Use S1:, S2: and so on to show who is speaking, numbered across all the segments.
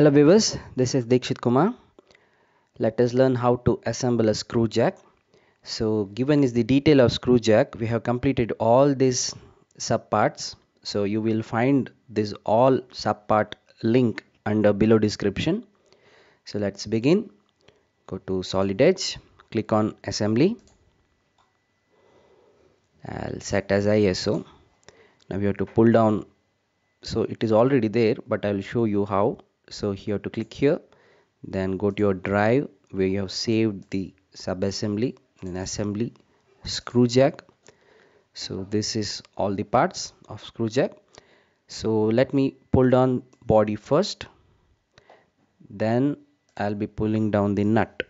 S1: Hello viewers, this is Dikshit Kumar. Let us learn how to assemble a screw jack. So given is the detail of screw jack, we have completed all these subparts. So you will find this all subpart link under below description. So let's begin. Go to solid edge, click on assembly. I'll set as ISO. Now we have to pull down so it is already there but I will show you how so here to click here. Then go to your drive where you have saved the subassembly and assembly screw jack so this is all the parts of screw jack so let me pull down body first. Then I'll be pulling down the nut.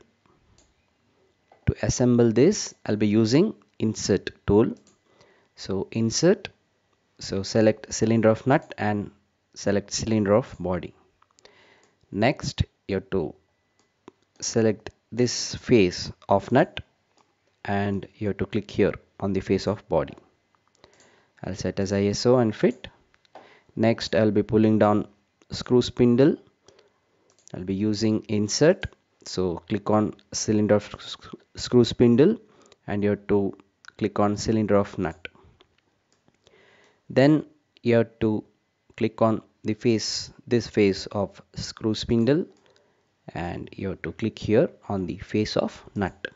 S1: To assemble this I'll be using insert tool. So insert. So select cylinder of nut and select cylinder of body next you have to select this face of nut and you have to click here on the face of body. I'll set as ISO and fit. Next I'll be pulling down screw spindle. I'll be using insert. So click on cylinder of screw spindle and you have to click on cylinder of nut. Then you have to click on the face this face of screw spindle and you have to click here on the face of nut.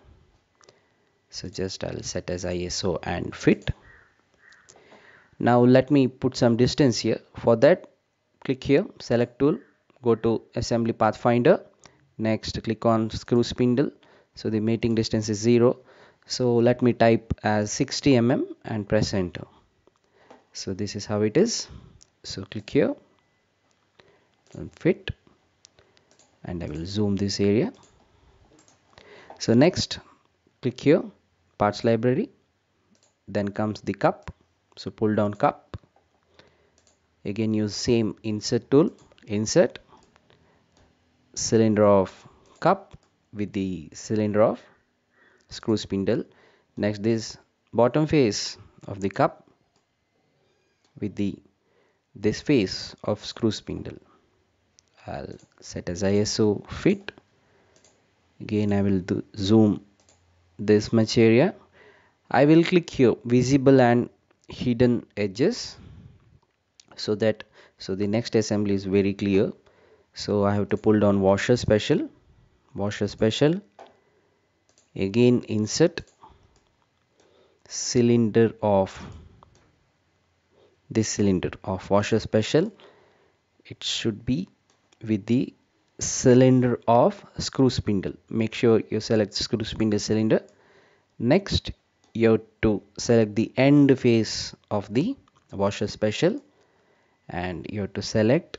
S1: So just I'll set as ISO and fit. Now let me put some distance here. For that click here select tool go to assembly pathfinder. Next click on screw spindle. So the mating distance is 0 so let me type as 60 mm and press enter. So this is how it is. So click here fit. And I will zoom this area. So next click here parts library. Then comes the cup. So pull down cup. Again use same insert tool. Insert. Cylinder of cup with the cylinder of screw spindle. Next this bottom face of the cup with the this face of screw spindle I'll set as ISO fit. Again I will do zoom this much area. I will click here visible and hidden edges so that so the next assembly is very clear. So I have to pull down washer special washer special. Again insert cylinder of this cylinder of washer special. It should be with the cylinder of screw spindle. Make sure you select screw spindle cylinder. Next you have to select the end face of the washer special and you have to select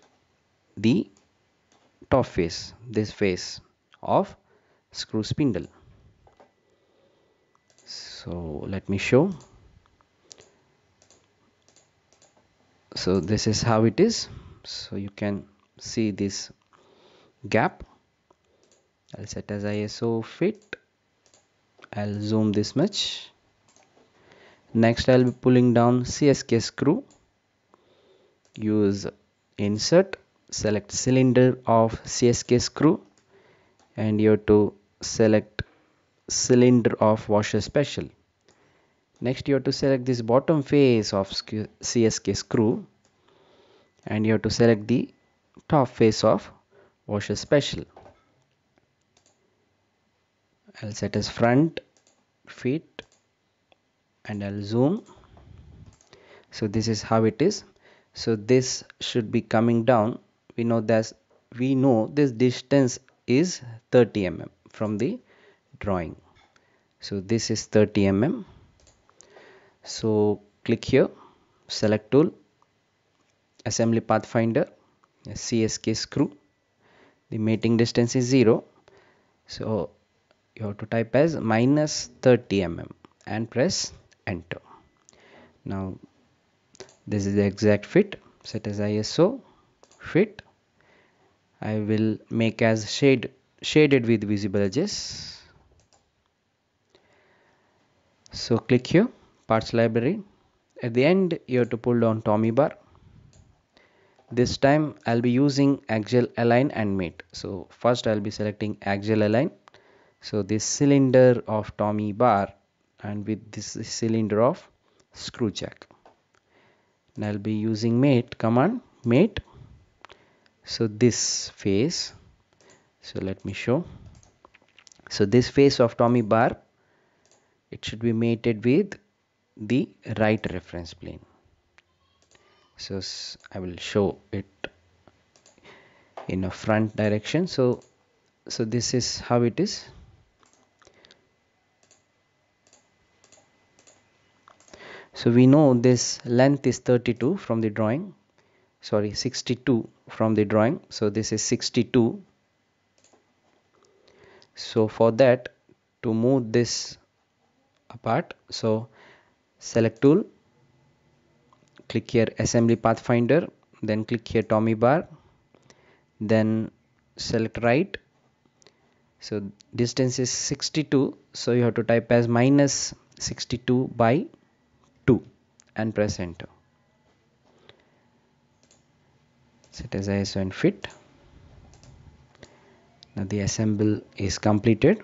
S1: the top face this face of screw spindle. So let me show. So this is how it is. So you can see this gap. I'll set as ISO fit. I'll zoom this much. Next I'll be pulling down CSK screw. Use insert. Select cylinder of CSK screw. And you have to select cylinder of washer special. Next you have to select this bottom face of CSK screw. And you have to select the top face of washer special. I'll set as front feet and I'll zoom. So this is how it is. So this should be coming down. We know that we know this distance is 30 mm from the drawing. So this is 30 mm so click here select tool assembly pathfinder CSK screw. The mating distance is 0 so you have to type as minus 30 mm and press enter. Now this is the exact fit. Set as ISO fit. I will make as shade shaded with visible edges. So click here parts library. At the end you have to pull down Tommy bar this time I'll be using axial align and mate. So first I'll be selecting axial align. So this cylinder of Tommy bar and with this cylinder of screw jack. And I'll be using mate command mate. So this face. So let me show. So this face of Tommy bar it should be mated with the right reference plane so I will show it in a front direction. So so this is how it is. So we know this length is 32 from the drawing. Sorry 62 from the drawing. So this is 62 so for that to move this apart so select tool click here assembly pathfinder then click here tommy bar then select right. So distance is 62 so you have to type as minus 62 by 2 and press enter. Set as ISO and fit. Now the assemble is completed.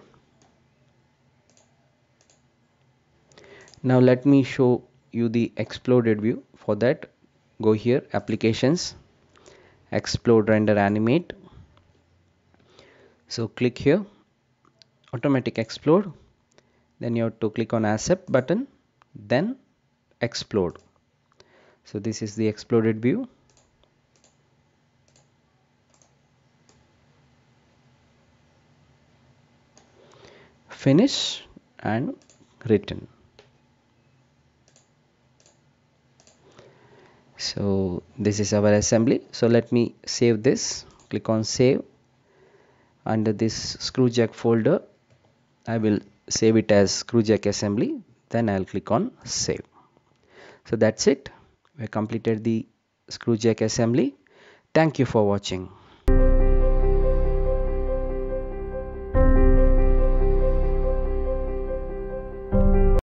S1: Now let me show you the exploded view. For that go here applications explode render animate. So click here automatic explode. Then you have to click on accept button then explode. So this is the exploded view. Finish and return so this is our assembly. So let me save this. Click on save. Under this screw jack folder I will save it as screw jack assembly. Then I'll click on save. So that's it. We completed the screw jack assembly. Thank you for watching